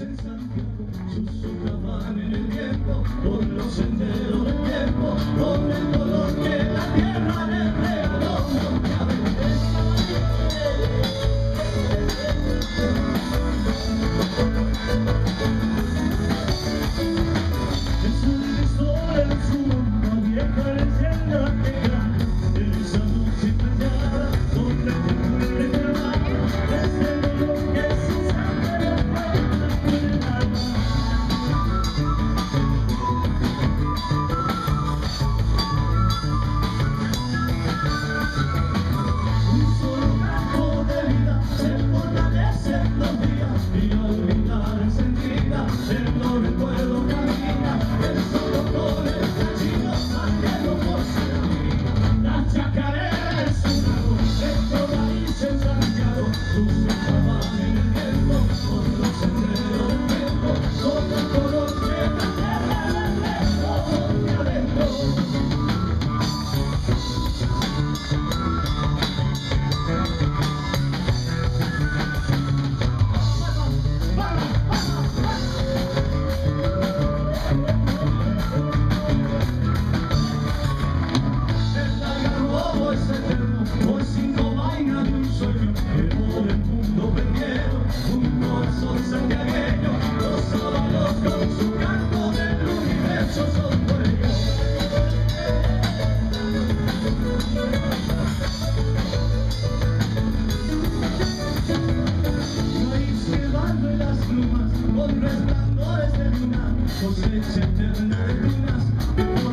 en Santiago, susurraban en el tiempo, por los senderos del tiempo, por el color que la tierra hoy cinco vainas de un sueño, que por el mundo perdieron un corazón santiagueño, los sábados con su canto del universo son. Maíz quemando en las plumas, con resplandores de luna, cosecha eterna de lunas, que por